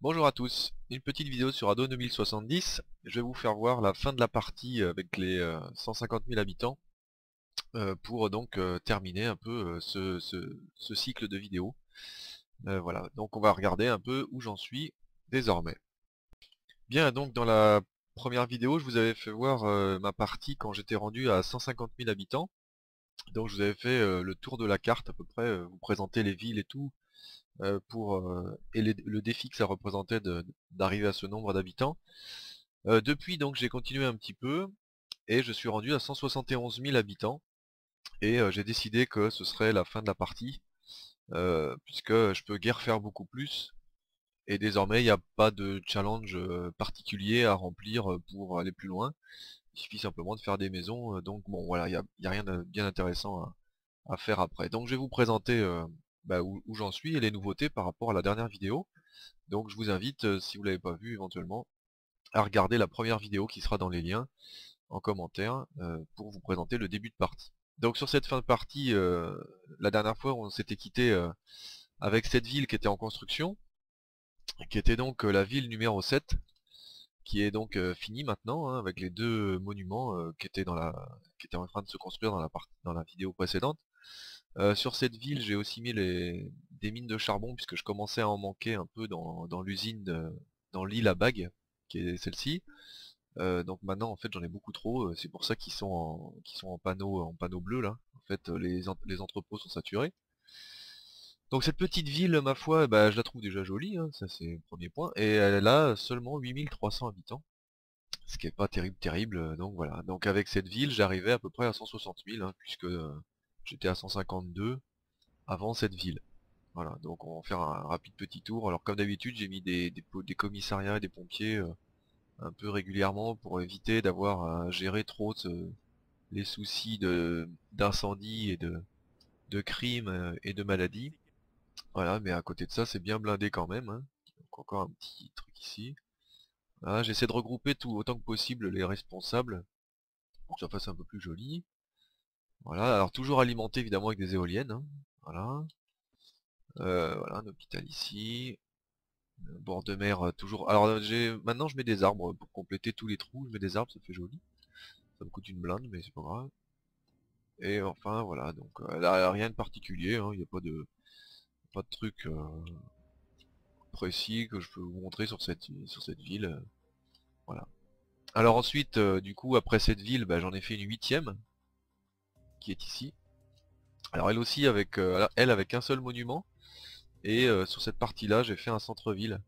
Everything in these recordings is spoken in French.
Bonjour à tous, une petite vidéo sur Ado 2070. Je vais vous faire voir la fin de la partie avec les 150 000 habitants euh, pour donc euh, terminer un peu euh, ce, cycle de vidéos. voilà, donc on va regarder un peu où j'en suis désormais. Bien, donc dans la première vidéo, je vous avais fait voir ma partie quand j'étais rendu à 150 000 habitants. Donc je vous avais fait le tour de la carte à peu près, vous présenter les villes et tout, euh, pour euh, et le défi que ça représentait d'arriver à ce nombre d'habitants. Euh, depuis donc j'ai continué un petit peu et je suis rendu à 171 000 habitants et j'ai décidé que ce serait la fin de la partie puisque je peux guère faire beaucoup plus et désormais il n'y a pas de challenge particulier à remplir pour aller plus loin. Il suffit simplement de faire des maisons, donc bon voilà, il n'y a, rien de bien intéressant à, à, faire après. Donc je vais vous présenter bah, où, j'en suis et les nouveautés par rapport à la dernière vidéo. Donc je vous invite, euh, si vous l'avez pas vu éventuellement, à regarder la première vidéo qui sera dans les liens en commentaire euh, pour vous présenter le début de partie. Donc sur cette fin de partie, euh, la dernière fois on s'était quitté avec cette ville qui était en construction, qui était donc la ville numéro 7, qui est donc finie maintenant, hein, avec les deux monuments qui, étaient en train de se construire dans la vidéo précédente. Sur cette ville, j'ai aussi mis des mines de charbon puisque je commençais à en manquer un peu dans, l'usine, dans l'île à bague, qui est celle-ci. Donc maintenant, en fait, j'en ai beaucoup trop. C'est pour ça qu'ils sont en, panneau, bleu là. En fait, les, les entrepôts sont saturés. Donc cette petite ville, ma foi, bah, je la trouve déjà jolie, hein, ça c'est le premier point, et elle a seulement 8300 habitants, ce qui est pas terrible terrible, donc voilà. Donc avec cette ville, j'arrivais à peu près à 160 000, hein, puisque J'étais à 152 avant cette ville. Voilà, donc on va faire un rapide petit tour. Alors comme d'habitude, j'ai mis des, commissariats et des pompiers euh, un peu régulièrement pour éviter d'avoir à gérer trop les soucis d'incendie et de, de crimes euh, et de maladies. Voilà, mais à côté de ça, c'est bien blindé quand même. Hein. Donc encore un petit truc ici. J'essaie de regrouper tout autant que possible les responsables pour que ça fasse un peu plus joli. Voilà, alors toujours alimenté évidemment avec des éoliennes. Hein. Voilà. Euh, voilà, un hôpital ici. bord de mer euh, toujours. Alors j'ai maintenant je mets des arbres pour compléter tous les trous, je mets des arbres, ça fait joli. Ça me coûte une blinde, mais c'est pas grave. Et enfin voilà, donc euh, là rien de particulier, hein. il n'y a pas de pas de truc précis que je peux vous montrer sur cette sur cette ville. voilà. Alors ensuite, du coup, après cette ville, bah, j'en ai fait une huitième qui est ici. Alors elle aussi avec euh, elle avec un seul monument. Et euh, sur cette partie là j'ai fait un centre-ville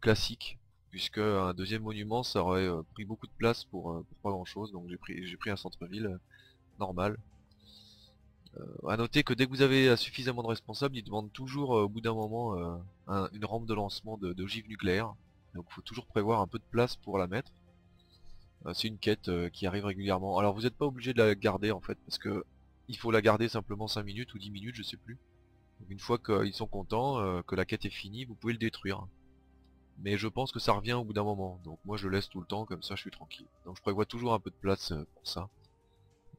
classique. Puisque un deuxième monument ça aurait euh, pris beaucoup de place pour, pas grand chose. Donc j'ai pris pris un centre-ville normal. A noter que dès que vous avez suffisamment de responsables, ils demandent toujours au bout d'un moment une rampe de lancement de, de nucléaire. Donc il faut toujours prévoir un peu de place pour la mettre. Euh, c'est une quête euh, qui arrive régulièrement. Alors vous n'êtes pas obligé de la garder en fait, parce que il faut la garder simplement 5 minutes ou 10 minutes, je sais plus. une fois qu'ils sont contents, euh, que la quête est finie, vous pouvez le détruire. Mais je pense que ça revient au bout d'un moment, donc moi je le laisse tout le temps, comme ça je suis tranquille. Donc je prévois toujours un peu de place pour ça.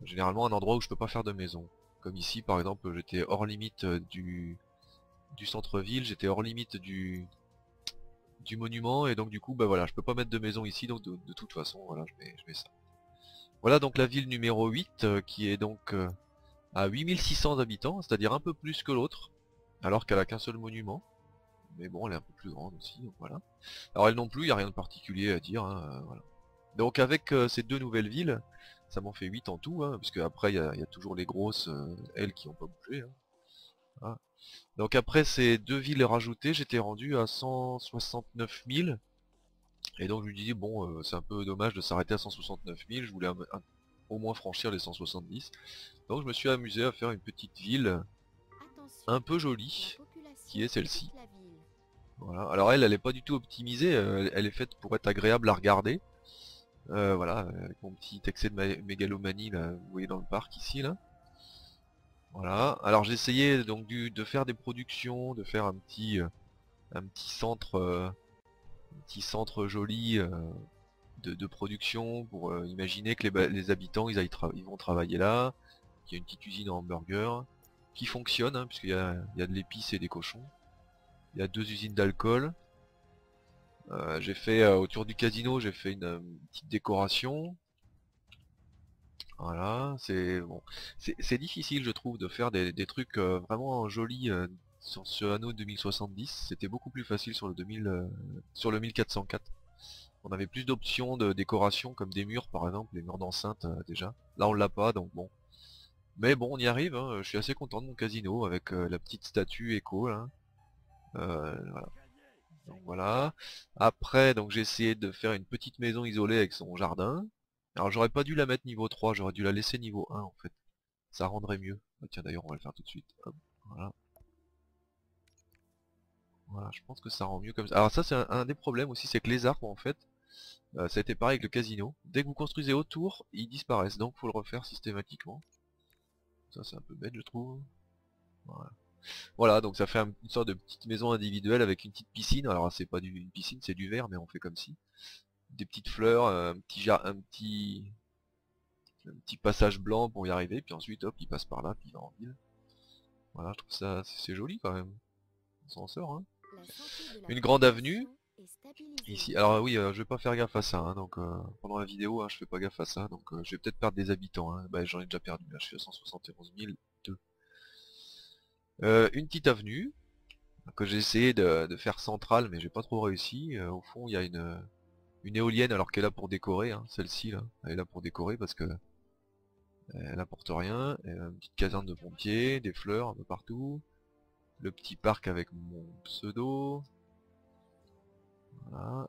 Généralement un endroit où je peux pas faire de maison. Comme ici par exemple, j'étais hors limite du, du centre-ville, j'étais hors limite du, du monument et donc du coup bah voilà je peux pas mettre de maison ici donc de, toute façon voilà je mets, ça. Voilà donc la ville numéro 8 euh, qui est donc euh, à 8600 habitants, c'est-à-dire un peu plus que l'autre, alors qu'elle a qu'un seul monument. Mais bon elle est un peu plus grande aussi, donc voilà. Alors elle non plus, il n'y a rien de particulier à dire, hein, euh, voilà. Donc avec ces deux nouvelles villes, ça m'en fait 8 en tout, hein, parce qu'après il y, a toujours les grosses, elles qui n'ont pas bougé. Hein. Donc après ces deux villes rajoutées, j'étais rendu à 169 000. Et donc je lui dis bon euh, c'est un peu dommage de s'arrêter à 169 000, je voulais au moins franchir les 170. Donc je me suis amusé à faire une petite ville un peu jolie, qui est celle-ci. Voilà, alors elle, elle est pas du tout optimisée, euh, elle est faite pour être agréable à regarder. Euh, voilà, avec mon petit excès de mégalomanie là, vous voyez dans le parc ici là. Voilà. Alors j'ai essayé donc de faire des productions, de faire un petit euh, euh, centre joli euh, de, production pour imaginer que les, habitants vont travailler là, qu'il y a une petite usine en hamburger qui fonctionne hein, puisqu'il y a, de l'épice et des cochons. Il y a deux usines d'alcool. J'ai fait autour du casino, j'ai fait une, petite décoration. Voilà, c'est bon, c'est difficile je trouve de faire des, trucs vraiment jolis sur ce anneau 2070. C'était beaucoup plus facile sur le 2000, sur le 1404. On avait plus d'options de décoration comme des murs par exemple, les murs d'enceinte déjà. Là on l'a pas donc bon, mais bon, on y arrive, hein. je suis assez content de mon casino avec euh, la petite statue écho là. Euh. Donc voilà. Après, donc j'ai essayé de faire une petite maison isolée avec son jardin. Alors j'aurais pas dû la mettre niveau 3, j'aurais dû la laisser niveau 1 en fait. Ça rendrait mieux. Ah, tiens d'ailleurs on va le faire tout de suite. voilà. Voilà, je pense que ça rend mieux comme ça. Alors ça c'est un, des problèmes aussi, c'est que les arbres en fait, euh, ça a été pareil avec le casino. Dès que vous construisez autour, ils disparaissent, donc faut le refaire systématiquement. Ça c'est un peu bête je trouve. Voilà. donc ça fait une sorte de petite maison individuelle avec une petite piscine. Alors c'est pas une piscine, c'est du verre, mais on fait comme si. Des petites fleurs, un petit un petit un petit passage blanc pour y arriver, puis ensuite hop il passe par là, puis il va en ville. Voilà, je trouve ça c'est joli quand même. On s'en sort hein. Une grande avenue Ici, alors oui, euh, je vais pas faire gaffe à ça, hein, donc euh, pendant la vidéo, hein, je fais pas gaffe à ça, donc euh, je vais peut-être perdre des habitants, hein. bah, j'en ai déjà perdu, là je suis à 171 002. une petite avenue, que j'ai essayé de, faire centrale, mais j'ai pas trop réussi, au fond il y a une, une éolienne alors qu'elle est là pour décorer, celle-ci là, elle est là pour décorer parce que elle apporte rien, une petite caserne de pompiers, des fleurs un peu partout, le petit parc avec mon pseudo,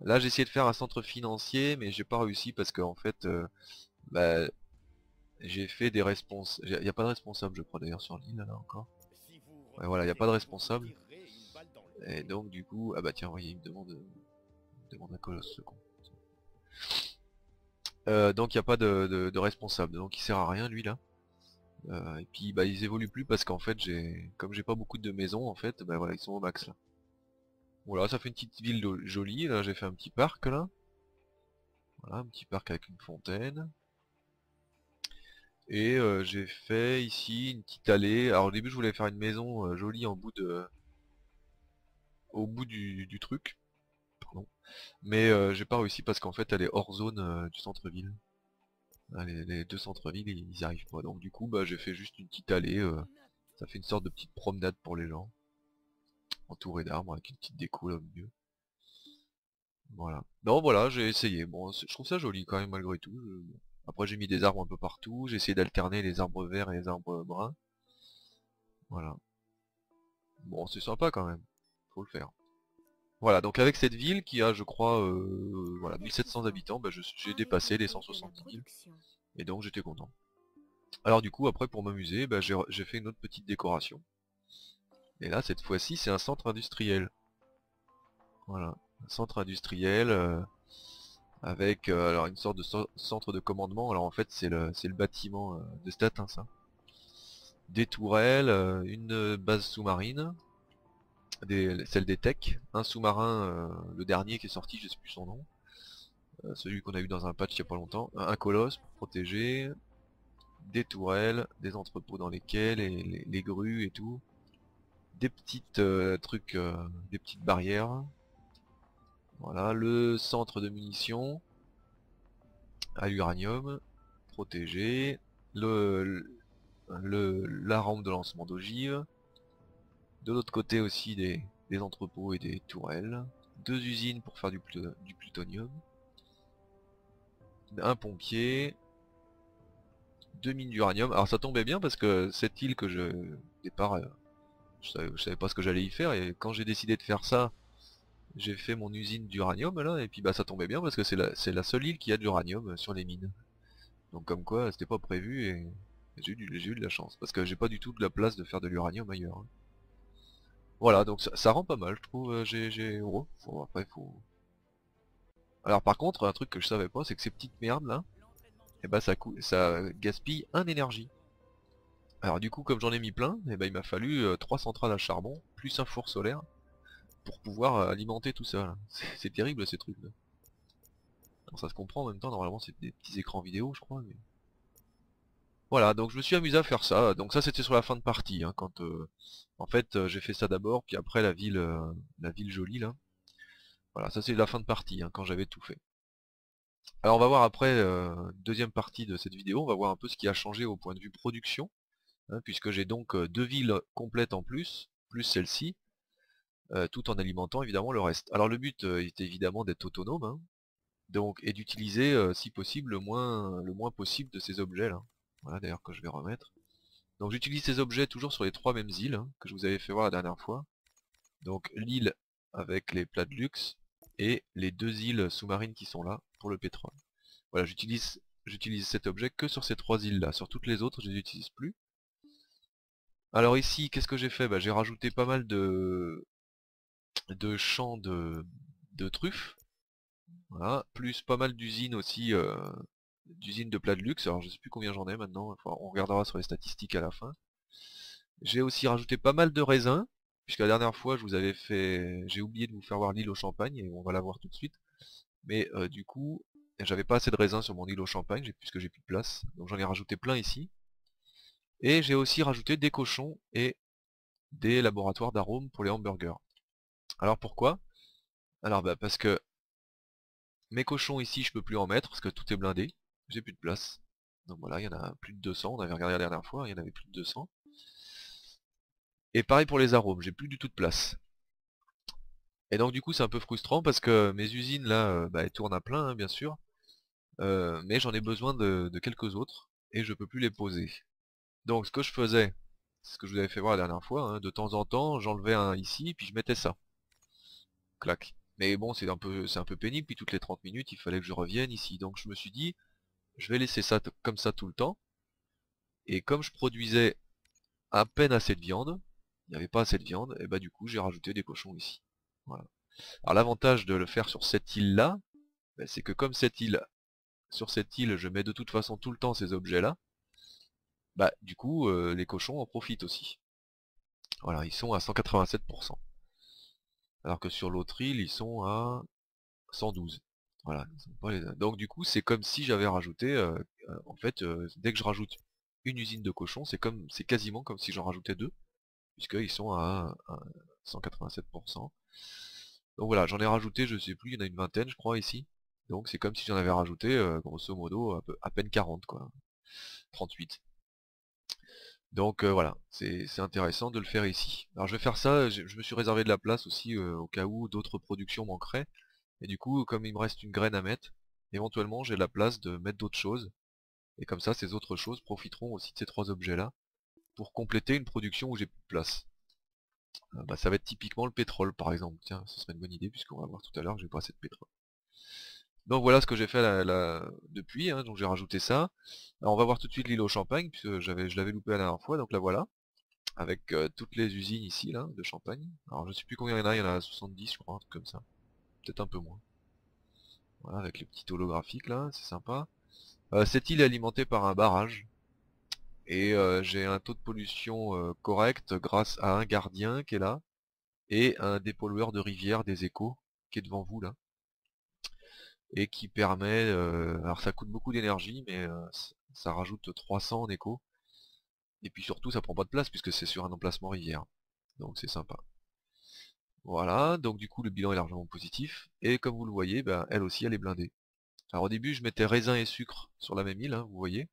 Là j'ai essayé de faire un centre financier mais j'ai pas réussi parce que en fait euh, bah, j'ai fait des responsables. Il n'y a pas de responsable je crois d'ailleurs sur l'île là encore. Voilà, il n'y a pas de responsable. Et donc du coup, ah bah tiens, voyez, il me demande, demande un colosse ce con. Euh, donc il n'y a pas de, responsable, donc il sert à rien lui là. Euh, et puis bah ils évoluent plus parce qu'en fait j'ai comme j'ai pas beaucoup de maisons en fait, bah voilà ils sont au max là. Voilà, ça fait une petite ville jolie. Là, j'ai fait un petit parc, là. Voilà, un petit parc avec une fontaine. Et euh, j'ai fait ici une petite allée. Alors au début, je voulais faire une maison jolie en bout de... Au bout du, truc. Mais euh, j'ai pas réussi parce qu'en fait, elle est hors zone du centre-ville. Les, deux centres-villes, ils arrivent pas. Donc du coup, bah, j'ai fait juste une petite allée. ça fait une sorte de petite promenade pour les gens entouré d'arbres avec une petite déco là au milieu. Voilà. Non voilà, j'ai essayé. Bon, je trouve ça joli quand même malgré tout. Après j'ai mis des arbres un peu partout, j'ai essayé d'alterner les arbres verts et les arbres bruns. Voilà. Bon, c'est sympa quand même. Faut le faire. Voilà, donc avec cette ville qui a, je crois, euh, voilà, 1700 habitants, bah, j'ai dépassé les 170 000. Et donc j'étais content. Alors du coup, après pour m'amuser, bah, j'ai fait une autre petite décoration. Et là, cette fois-ci, c'est un centre industriel. Voilà, un centre industriel euh, avec euh, alors une sorte de centre de commandement. Alors en fait, c'est le, le bâtiment de Statin, ça. Des tourelles, une base sous-marine, celle des techs, un sous-marin, le dernier qui est sorti, je sais plus son nom, celui qu'on a eu dans un patch il n'y a pas longtemps, un colosse pour protéger, des tourelles, des entrepôts dans lesquels, et les grues et tout, des petites euh, trucs, euh, des petites barrières. Voilà, le centre de munitions. À l'uranium, protégé, le, le, la rampe de lancement d'ogive, de l'autre côté aussi des, entrepôts et des tourelles, deux usines pour faire du, plutonium, un pompier, deux mines d'uranium. Alors ça tombait bien parce que cette île que je départ euh, je savais, pas ce que j'allais y faire et quand j'ai décidé de faire ça, j'ai fait mon usine d'uranium là et puis bah ça tombait bien parce que c'est la, seule île qui a de l'uranium sur les mines. Donc comme quoi c'était pas prévu et, j'ai eu, eu, de la chance parce que j'ai pas du tout de la place de faire de l'uranium ailleurs. Voilà donc ça, rend pas mal je trouve j'ai... Oh, après faut... Alors par contre un truc que je savais pas c'est que ces petites merdes là, eh bah ça, ça gaspille un énergie. Alors du coup comme j'en ai mis plein, et eh ben, il m'a fallu euh, trois centrales à charbon, plus un four solaire, pour pouvoir euh, alimenter tout ça. C'est terrible ces trucs là. ça se comprend en même temps, normalement c'est des petits écrans vidéo je crois. Voilà, donc je me suis amusé à faire ça. Donc ça c'était sur la fin de partie, hein, quand euh, en fait j'ai fait ça d'abord, puis après la ville la ville jolie là. Voilà, ça c'est la fin de partie, hein, quand j'avais tout fait. Alors on va voir après, euh, deuxième partie de cette vidéo, on va voir un peu ce qui a changé au point de vue production, hein, puisque j'ai donc euh, deux villes complètes en plus, plus celle-ci, euh, tout en alimentant évidemment le reste. Alors le but est évidemment d'être autonome, donc et d'utiliser si possible le moins, le moins possible de ces objets là. Voilà d'ailleurs que je vais remettre. Donc j'utilise ces objets toujours sur les trois mêmes îles, hein, que je vous avais fait voir la dernière fois. Donc l'île avec les plats de luxe, et les deux îles sous-marines qui sont là pour le pétrole. Voilà, j'utilise cet objet que sur ces trois îles là, sur toutes les autres je ne les utilise plus. Alors ici, qu'est-ce que j'ai fait? Bah, J'ai rajouté pas mal de, de champs de, truffes, plus pas mal d'usines aussi, euh, d'usines de plats de luxe, alors je sais plus combien j'en ai maintenant, on regardera sur les statistiques à la fin. J'ai aussi rajouté pas mal de raisins, puisque la dernière fois je vous avais fait, j'ai oublié de vous faire voir l'île au champagne, et on va la voir tout de suite. Mais euh, du coup, j'avais pas assez de raisins sur mon île au champagne, puisque j'ai plus de place, donc j'en ai rajouté plein ici. Et j'ai aussi rajouté des cochons et des laboratoires d'arômes pour les hamburgers. Alors pourquoi? Alors bah parce que mes cochons ici je peux plus en mettre parce que tout est blindé, j'ai plus de place. Donc voilà, il y en a plus de 200, on avait regardé la dernière fois, il y en avait plus de 200. Et pareil pour les arômes, j'ai plus du tout de place. Et donc du coup c'est un peu frustrant parce que mes usines là, euh, bah, elles tournent à plein hein, bien sûr. Euh, mais j'en ai besoin de, quelques autres et je peux plus les poser. Donc ce que je faisais, ce que je vous avais fait voir la dernière fois, hein, de temps en temps j'enlevais un ici puis je mettais ça. Clac. Mais bon c'est un c'est un peu pénible, puis toutes les 30 minutes il fallait que je revienne ici. Donc je me suis dit, je vais laisser ça comme ça tout le temps. Et comme je produisais à peine assez de viande, il n'y avait pas assez de viande, et bah du coup j'ai rajouté des cochons ici. Alors l'avantage de le faire sur cette île là, bah, c'est que comme cette île, sur cette île je mets de toute façon tout le temps ces objets là, bah du coup euh, les cochons en profitent aussi. Voilà, ils sont à 187%. Alors que sur l'autre île, ils sont à 112. Voilà. Donc du coup, c'est comme si j'avais rajouté, euh, euh, en fait, dès que je rajoute une usine de cochons, c'est comme, c'est quasiment comme si j'en rajoutais deux puisqu'ils sont à, 187%. Donc voilà, j'en ai rajouté, je sais plus, il y en a une vingtaine, je crois, ici. Donc c'est comme si j'en avais rajouté, euh, grosso modo, à, peine 40, quoi. 38. Donc euh, voilà, c'est intéressant de le faire ici. Alors je vais faire ça, je, me suis réservé de la place aussi euh, au cas où d'autres productions manqueraient. Et du coup, comme il me reste une graine à mettre, éventuellement j'ai la place de mettre d'autres choses. Et comme ça, ces autres choses profiteront aussi de ces trois objets-là pour compléter une production où j'ai plus de place. Euh, bah, ça va être typiquement le pétrole par exemple. Tiens, ce serait une bonne idée puisqu'on va voir tout à l'heure que j'ai pas assez de pétrole. Donc voilà ce que j'ai fait depuis, hein, donc j'ai rajouté ça. Alors on va voir tout de suite l'île au champagne, puisque j'avais je l'avais loupé la dernière fois, donc la voilà. Avec euh, toutes les usines ici là, de champagne. Alors je sais plus combien il y en a, il y en a 70 je crois, un truc comme ça. Peut-être un peu moins. Voilà, avec les petits holographiques là, c'est sympa. Euh, cette île est alimentée par un barrage, et euh, j'ai un taux de pollution euh, correct grâce à un gardien qui est là et un dépollueur de rivière des échos qui est devant vous là. Et qui permet alors ça coûte beaucoup d'énergie mais ça rajoute 300 en écho et puis surtout ça prend pas de place puisque c'est sur un emplacement rivière. Donc c'est sympa voilà donc du coup le bilan est largement positif et comme vous le voyez ben, elle aussi elle est blindée alors au début je mettais raisin et sucre sur la même île hein, vous voyez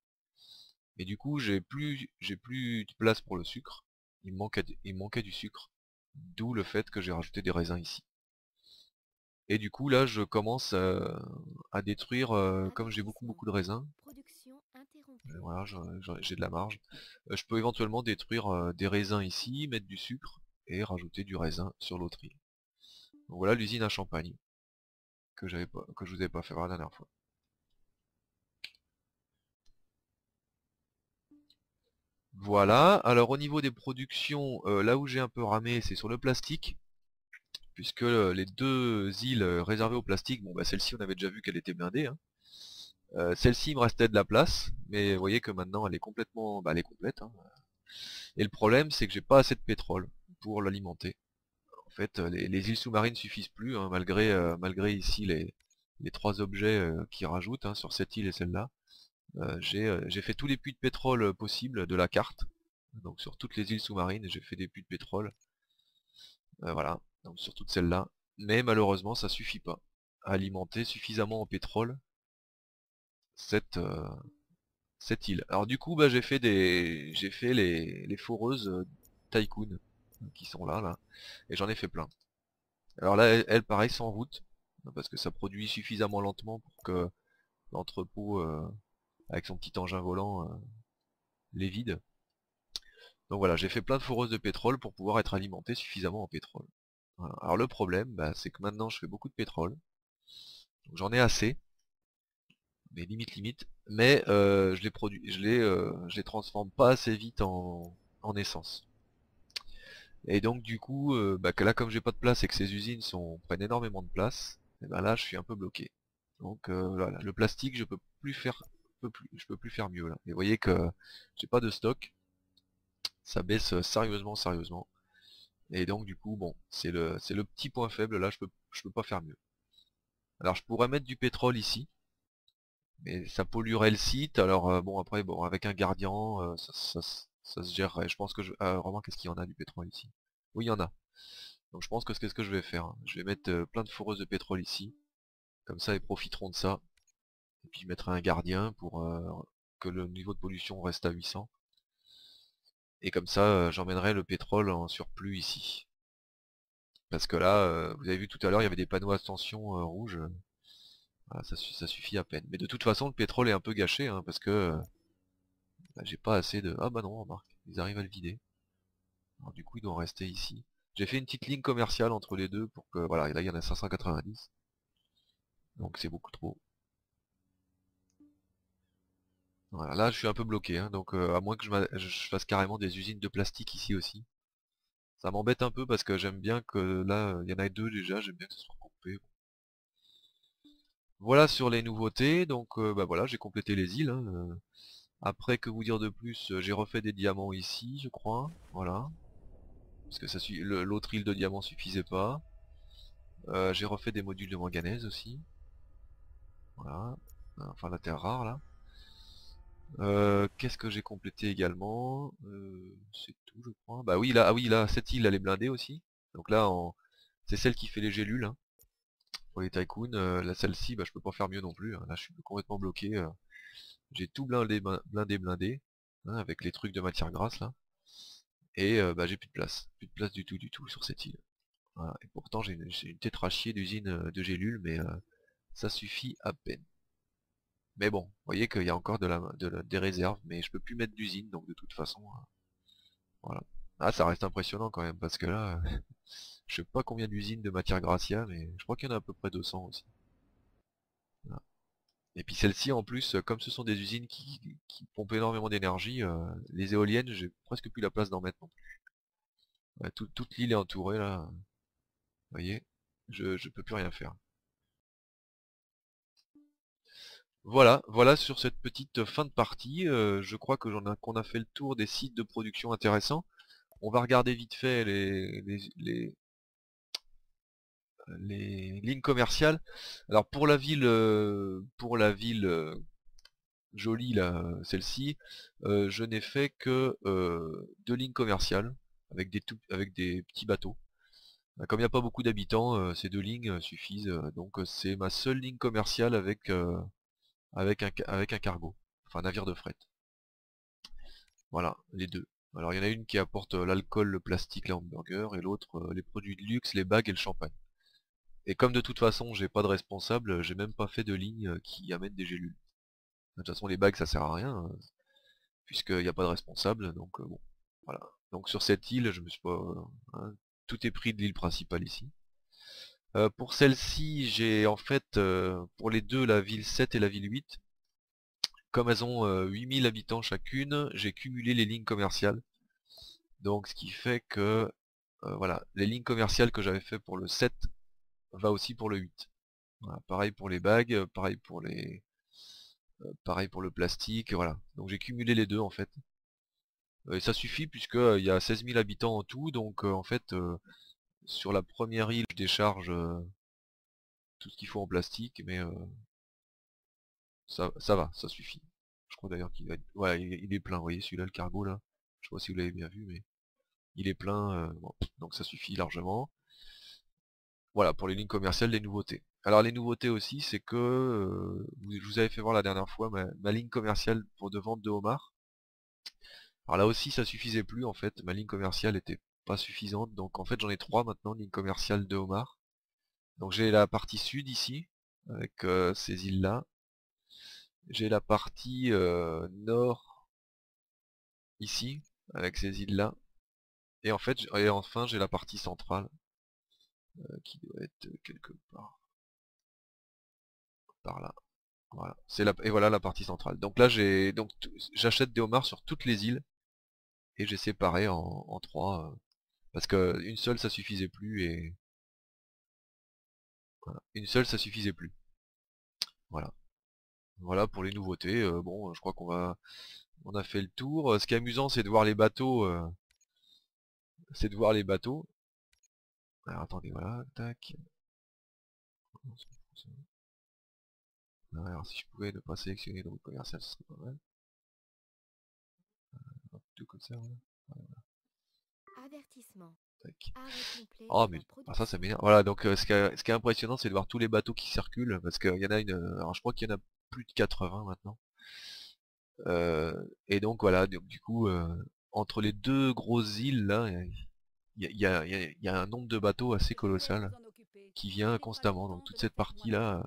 et du coup, j'ai plus, j'ai plus de place pour le sucre. Il manquait, il manquait du sucre. D'où le fait que j'ai rajouté des raisins ici. Et du coup, là, je commence à, détruire, euh, comme j'ai beaucoup beaucoup de raisins. Euh, voilà, j'ai de la marge. Euh, je peux éventuellement détruire des raisins ici, mettre du sucre et rajouter du raisin sur l'autre île. Voilà l'usine à champagne que pas, que je vous avais pas fait voir la dernière fois. Voilà, alors au niveau des productions, euh, là où j'ai un peu ramé, c'est sur le plastique, puisque euh, les deux îles euh, réservées au plastique, bon bah celle-ci on avait déjà vu qu'elle était blindée, hein. celle-ci il me restait de la place, mais vous voyez que maintenant elle est complètement, bah elle est complète, hein. et le problème c'est que j'ai pas assez de pétrole pour l'alimenter. En fait, les, îles sous-marines suffisent plus, hein, malgré, malgré ici les, trois objets qui rajoutent sur cette île et celle-là. Euh, euh, j'ai fait tous les puits de pétrole euh, possibles de la carte. Donc sur toutes les îles sous-marines, j'ai fait des puits de pétrole. voilà, donc sur toutes celles-là. mais malheureusement ça suffit pas à alimenter suffisamment en pétrole cette, euh, cette île. Alors du coup bah, j'ai fait des j'ai fait les, les foreuses euh, Tycoon qui sont là là et j'en ai fait plein. Alors là elles, pareil sont en route parce que ça produit suffisamment lentement pour que l'entrepôt euh, avec son petit engin volant les vide. Donc voilà, j'ai fait plein de foreuses de pétrole pour pouvoir être alimenté suffisamment en pétrole. Alors le problème, bah, c'est que maintenant je fais beaucoup de pétrole. J'en ai assez. Mais limite limite. Mais euh, je les produis, je les, euh, je les transforme pas assez vite en, essence. Et donc du coup, euh, bah, là comme j'ai pas de place et que ces usines prennent énormément de place, et ben là je suis un peu bloqué. Donc voilà, le plastique je peux plus faire plus, je peux plus faire mieux là. Et vous voyez que j'ai pas de stock. Ça baisse sérieusement, sérieusement. Et donc du coup, bon, c'est le, c'est le petit point faible, là je peux, je peux pas faire mieux. Alors je pourrais mettre du pétrole ici, mais ça polluerait le site, alors euh, bon après, bon, avec un gardien, euh, ça, se gérerait. Je pense que je... Euh, vraiment, qu'est-ce qu'il y en a du pétrole ici? Oui, il y en a. Donc je pense que c'est ce que je vais faire. Hein. Je vais mettre plein de foreuses de pétrole ici. Comme ça, ils profiteront de ça. Et puis je mettrai un gardien pour que le niveau de pollution reste à 800. Et comme ça, j'emmènerai le pétrole en surplus ici. Parce que là, vous avez vu tout à l'heure, il y avait des panneaux attention euh, rouges. ça, suffit à peine. Mais de toute façon, le pétrole est un peu gâché, hein, parce que bah, j'ai pas assez de... Ah bah non, remarque, ils arrivent à le vider. Alors du coup, ils doivent rester ici. J'ai fait une petite ligne commerciale entre les deux pour que... Voilà, là, il y en a 590. Donc c'est beaucoup trop. Voilà, là je suis un peu bloqué, hein, donc euh, à moins que je, fasse carrément des usines de plastique ici aussi. Ça m'embête un peu parce que j'aime bien que là, il y en a deux déjà, j'aime bien que ce soit coupé. Voilà sur les nouveautés, donc euh, bah voilà, j'ai complété les îles. Hein, euh. Après, que vous dire de plus, j'ai refait des diamants ici, je crois, voilà. Parce que l'autre île de diamants suffisait pas. j'ai refait des modules de manganèse aussi. Voilà. Enfin la terre rare là. Euh, qu'est-ce que j'ai complété également? Euh, C'est tout je crois. Bah oui là, ah oui là, cette île elle est blindée aussi. Donc là c'est celle qui fait les gélules. Hein, pour les tycoons. Euh, la celle-ci, bah, je peux pas faire mieux non plus. Hein. Là je suis complètement bloqué. J'ai tout blindé blindé blindé. Hein, avec les trucs de matière grasse là. Et bah j'ai plus de place. Plus de place du tout du tout sur cette île. Et pourtant j'ai une, une tétrachier d'usine de gélules, mais ça suffit à peine. Mais bon, vous voyez qu'il y a encore des réserves, mais je peux plus mettre d'usine, donc de toute façon, euh, voilà. Ah, ça reste impressionnant quand même, parce que là, je sais pas combien d'usines de matière gracia, mais je crois qu'il y en a à peu près 200 aussi. Et puis celle-ci, en plus, comme ce sont des usines qui, pompent énormément d'énergie, euh, les éoliennes, j'ai presque plus la place d'en mettre non plus. toute l'île est entourée là. Vous voyez, je, je peux plus rien faire. Voilà, voilà sur cette petite fin de partie. Euh, je crois que qu'on a fait le tour des sites de production intéressants. On va regarder vite fait les, les, lignes commerciales. Alors pour la ville, euh, pour la ville euh, jolie là, celle-ci, je n'ai fait que deux lignes commerciales avec des petits bateaux. Comme il n'y a pas beaucoup d'habitants, ces deux lignes suffisent. donc c'est ma seule ligne commerciale avec avec un, avec un cargo, enfin un navire de fret. Voilà, les deux. Alors il y en a une qui apporte euh, l'alcool, le plastique, les hamburgers, et l'autre euh, les produits de luxe, les bagues et le champagne. Et comme de toute façon j'ai pas de responsable, j'ai même pas fait de ligne euh, qui amène des gélules. De toute façon les bagues ça sert à rien, puisqu'il n'y a pas de responsable, donc bon. Voilà. Donc sur cette île, je me suis pas. Hein, tout est pris de l'île principale ici. Euh, pour celle-ci, j'ai en fait, euh, pour les deux, la ville 7 et la ville 8, comme elles ont 8000 euh, habitants chacune, j'ai cumulé les lignes commerciales. Donc ce qui fait que, voilà, les lignes commerciales que j'avais fait pour le 7 va aussi pour le 8. pareil pour les bagues, pareil pour les... pareil pour le plastique, voilà. Donc j'ai cumulé les deux en fait. Et ça suffit puisqu'il y a 16 000 habitants en tout, donc en fait sur la première île, je décharge tout ce qu'il faut en plastique, mais ça, ça va, ça suffit. Je crois d'ailleurs qu'il il, est plein, vous voyez celui-là, le cargo là. Je sais pas si vous l'avez bien vu, mais il est plein, donc ça suffit largement. Voilà, pour les lignes commerciales, les nouveautés. Alors les nouveautés aussi, c'est que, euh, je vous avais fait voir la dernière fois, ma, ligne commerciale pour de vente de homard. Alors là aussi, ça suffisait plus en fait, ma ligne commerciale était pas suffisante, donc en fait j'en ai trois maintenant, ligne commerciale de homard. Donc j'ai la partie sud ici, avec euh, ces îles-là. J'ai la partie euh, nord, ici, avec ces îles-là. Et en fait, et enfin j'ai la partie centrale, euh, qui doit être quelque part par là. Voilà. C'est la et voilà la partie centrale. Donc là j'ai donc j'achète des homards sur toutes les îles et j'ai séparé en, en trois euh, parce que une seule ça suffisait plus et voilà. une seule ça suffisait plus. Voilà. Voilà pour les nouveautés. Euh, bon, je crois qu'on va on a fait le tour. Ce qui est amusant c'est de voir les bateaux c'est de voir les bateaux. Alors attendez, voilà, tac. Alors si je pouvais ne pas sélectionner de route commerciale, ce serait pas mal. Euh, tout comme ça, voilà. Avertissement. Tac. Oh mais ah, ça ça m'énerve. Voilà donc euh, ce, qui est, ce, qui est, impressionnant c'est de voir tous les bateaux qui circulent parce qu'il y en a une. Alors je crois qu'il y en a plus de 80 maintenant. Euh, et donc voilà, donc, du coup entre les deux grosses îles là, il y a, un nombre de bateaux assez colossal qui vient constamment. Donc toute cette partie là,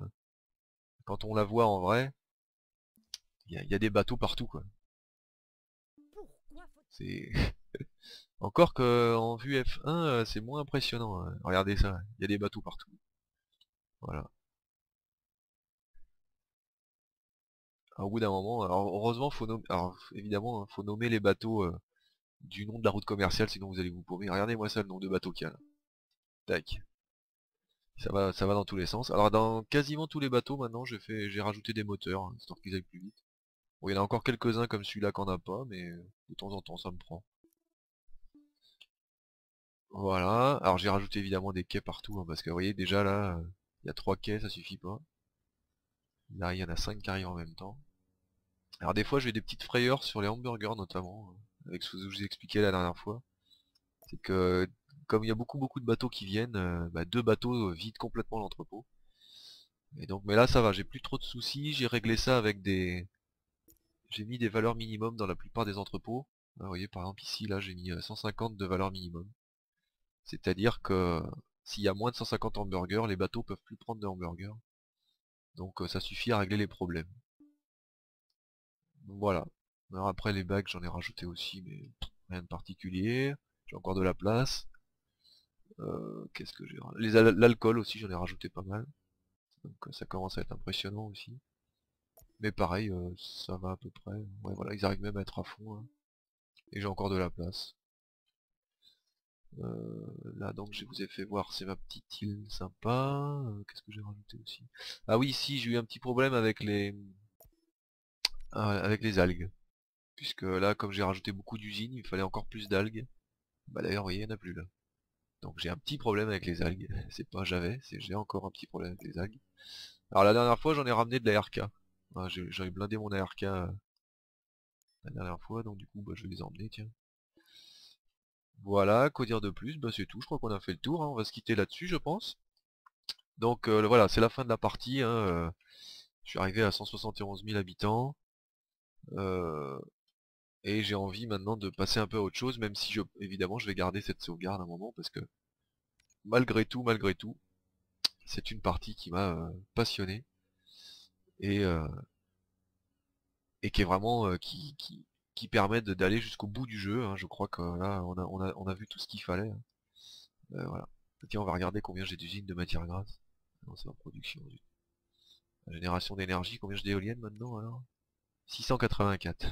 quand on la voit en vrai, il y, a des bateaux partout quoi. C'est encore que en vue F1 euh, c'est moins impressionnant. Hein. Regardez ça, il y a des bateaux partout. Voilà. au bout d'un moment, alors heureusement faut nommer, évidemment hein, faut nommer les bateaux euh, du nom de la route commerciale, sinon vous allez vous paumer. Regardez-moi ça, le nombre de bateaux qu'il y a là. Tac. Ça va, ça va dans tous les sens. Alors dans quasiment tous les bateaux maintenant, j'ai rajouté des moteurs, hein, histoire qu'ils aillent plus vite. Bon, il y en a encore quelques-uns comme celui-là qu'on n'a pas, mais de temps en temps ça me prend. Voilà. Alors j'ai rajouté évidemment des quais partout, hein, parce que vous voyez déjà là, il y a trois quais, ça suffit pas. Là il y en a cinq qui arrivent en même temps. Alors des fois j'ai des petites frayeurs sur les hamburgers notamment avec ce que je vous ai expliqué la dernière fois. C'est que comme il y a beaucoup beaucoup de bateaux qui viennent, euh, bah, deux bateaux vident complètement l'entrepôt. Et donc, mais là ça va, j'ai plus trop de soucis, j'ai réglé ça avec des... J'ai mis des valeurs minimum dans la plupart des entrepôts. vous voyez par exemple ici, là j'ai mis 150 euh, de valeur minimum. C'est-à-dire que s'il y a moins de 150 hamburgers, les bateaux peuvent plus prendre de hamburgers. Donc euh, ça suffit à régler les problèmes. voilà. Après les bacs j'en ai rajouté aussi mais rien de particulier. J'ai encore de la place. Euh, qu'est-ce que j'ai L'alcool aussi j'en ai rajouté pas mal. Donc ça commence à être impressionnant aussi. Mais pareil, euh, ça va à peu près. Voilà, ils arrivent même à être à fond. Hein. Et j'ai encore de la place. Euh, là donc je vous ai fait voir, c'est ma petite île sympa. Qu'est-ce que j'ai rajouté aussi? Ah oui, si j'ai eu un petit problème avec les algues puisque là comme j'ai rajouté beaucoup d'usines il fallait encore plus d'algues. Bah d'ailleurs vous voyez il n'y en a plus là. Donc j'ai un petit problème avec les algues. C'est pas j'avais c'est j'ai encore un petit problème avec les algues. Alors la dernière fois j'en ai ramené de l'ARK j'en ai blindé mon ARK euh, la dernière fois donc du coup bah, je vais les emmener tiens. Voilà, quoi dire de plus, bah c'est tout, je crois qu'on a fait le tour, hein. on va se quitter là-dessus je pense. Donc euh, voilà, c'est la fin de la partie, hein, euh, je suis arrivé à 171 000 habitants. Euh, et j'ai envie maintenant de passer un peu à autre chose, même si je, évidemment je vais garder cette sauvegarde un moment, parce que malgré tout, malgré tout, c'est une partie qui m'a euh, passionné, et, euh, et qui est vraiment, euh, qui, qui, permet d'aller jusqu'au bout du jeu, hein. je crois que là on a, on a, on a vu tout ce qu'il fallait. Hein. voilà. Tiens, on va regarder combien j'ai d'usines de matière grasse. C'est en production. La génération d'énergie, combien j'ai d'éoliennes maintenant alors? 684.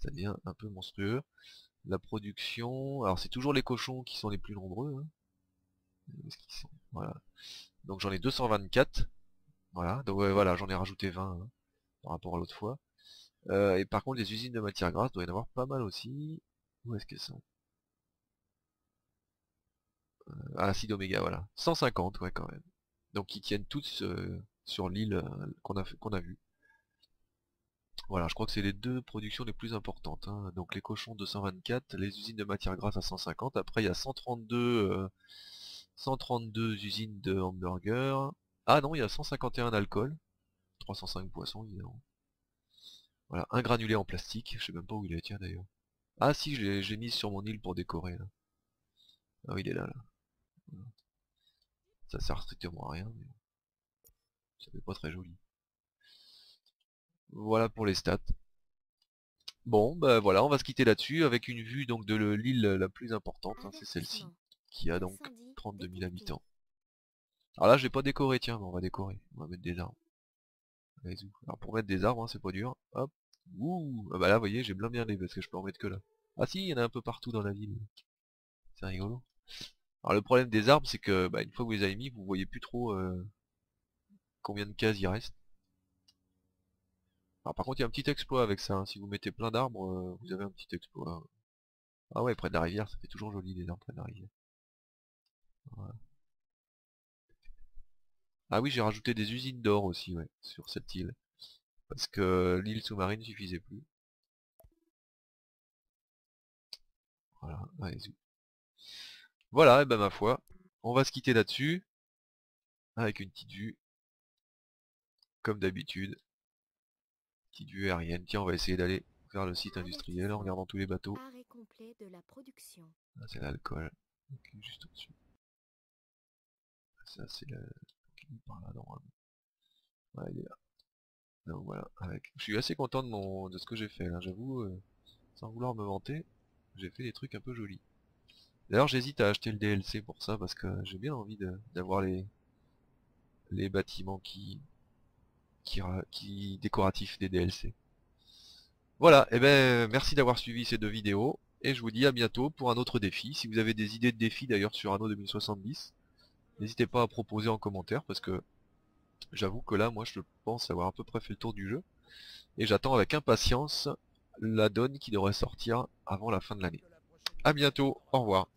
Ça devient un peu monstrueux. La production, alors c'est toujours les cochons qui sont les plus nombreux. Hein. Voilà. Donc j'en ai 224. Voilà, donc voilà, j'en ai rajouté 20 hein, par rapport à l'autre fois. Euh, et par contre les usines de matière grasse doivent y en avoir pas mal aussi. Où est-ce qu'elles sont? Euh, Ah, l'acide oméga, voilà. 150, ouais quand même. Donc ils tiennent toutes euh, sur l'île qu'on a, qu'on a vu. Voilà, je crois que c'est les deux productions les plus importantes. Hein. Donc les cochons 224, les usines de matière grasse à 150. Après il y a 132 132 usines de hamburgers. Ah non, il y a 151 d'alcool. 305 poissons, évidemment. Voilà, un granulé en plastique. Je sais même pas où il est, tiens d'ailleurs. Ah si, je l'ai mis sur mon île pour décorer. Là. Ah oui, il est là, là. Ça sert strictement à rien, mais ça fait pas très joli. Voilà pour les stats. Bon, bah voilà, on va se quitter là-dessus avec une vue donc de l'île la plus importante, hein, c'est celle-ci, qui a donc 32 000 habitants. Alors là, je vais pas décorer, tiens, on va décorer, on va mettre des arbres. Alors pour mettre des arbres, hein, c'est pas dur. Hop, ouh, ah bah là, vous voyez, j'ai bien bien les parce que je peux en mettre que là. Ah si, il y en a un peu partout dans la ville. C'est rigolo. Alors le problème des arbres, c'est que bah, une fois que vous les avez mis, vous voyez plus trop euh, combien de cases il reste. Par contre, il y a un petit exploit avec ça. Hein. Si vous mettez plein d'arbres, euh, vous avez un petit exploit. Ah ouais, près de la rivière, ça fait toujours joli les arbres près de la rivière. Ah oui, j'ai rajouté des usines d'or aussi, sur cette île. Parce que l'île sous-marine suffisait plus. Voilà, allez-y. Voilà, et ben ma foi, on va se quitter là-dessus, avec une petite vue, comme d'habitude, petite vue aérienne. Tiens, on va essayer d'aller vers le site industriel en regardant tous les bateaux. Ah, c'est l'alcool, juste au-dessus. Ça, c'est le... par là, normalement. Ouais, il est là. Donc voilà, avec. Je suis assez content de mon de ce que j'ai fait là, j'avoue, euh, sans vouloir me vanter, j'ai fait des trucs un peu jolis. D'ailleurs j'hésite à acheter le DLC pour ça parce que j'ai bien envie d'avoir les les bâtiments qui, qui décoratifs des DLC. Voilà, et eh ben merci d'avoir suivi ces deux vidéos et je vous dis à bientôt pour un autre défi. Si vous avez des idées de défis d'ailleurs sur Anno 2070, n'hésitez pas à proposer en commentaire parce que j'avoue que là moi je pense avoir à peu près fait le tour du jeu et j'attends avec impatience la donne qui devrait sortir avant la fin de l'année. A bientôt, au revoir.